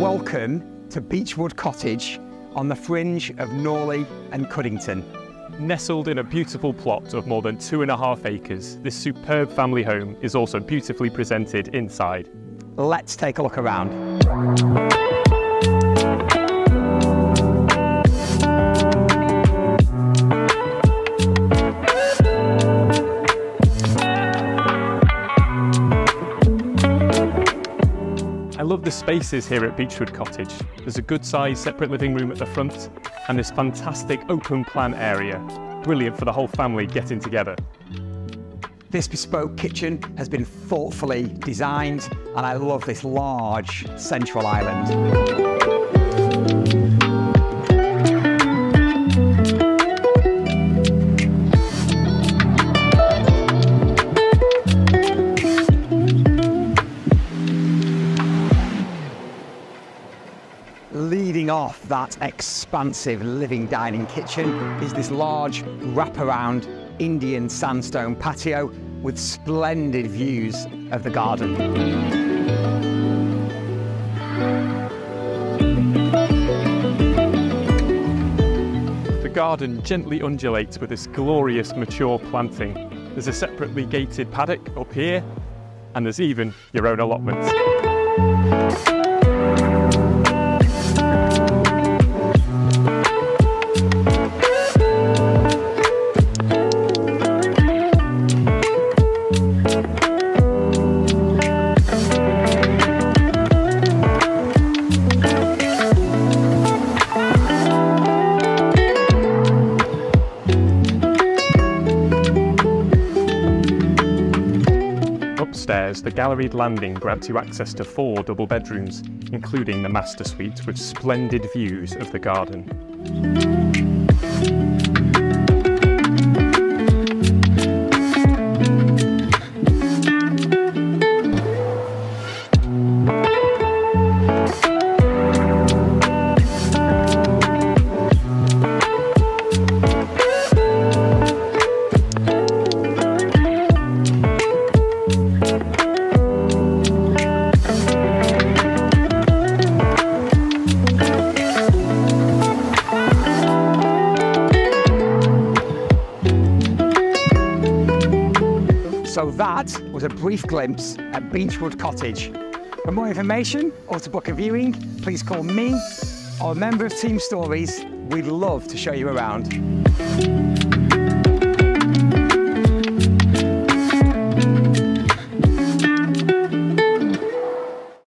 Welcome to Beechwood Cottage on the fringe of Norley and Cuddington. Nestled in a beautiful plot of more than two and a half acres, this superb family home is also beautifully presented inside. Let's take a look around. Love the spaces here at Beechwood Cottage. There's a good sized separate living room at the front and this fantastic open plan area. Brilliant for the whole family getting together. This bespoke kitchen has been thoughtfully designed and I love this large central island. Off that expansive living dining kitchen is this large wraparound Indian sandstone patio with splendid views of the garden. The garden gently undulates with this glorious mature planting. There's a separately gated paddock up here, and there's even your own allotment. Upstairs, the galleried landing grants you access to four double bedrooms, including the master suite with splendid views of the garden. So that was a brief glimpse at Beechwood Cottage. For more information or to book a viewing, please call me or a member of Team Storeys. We'd love to show you around.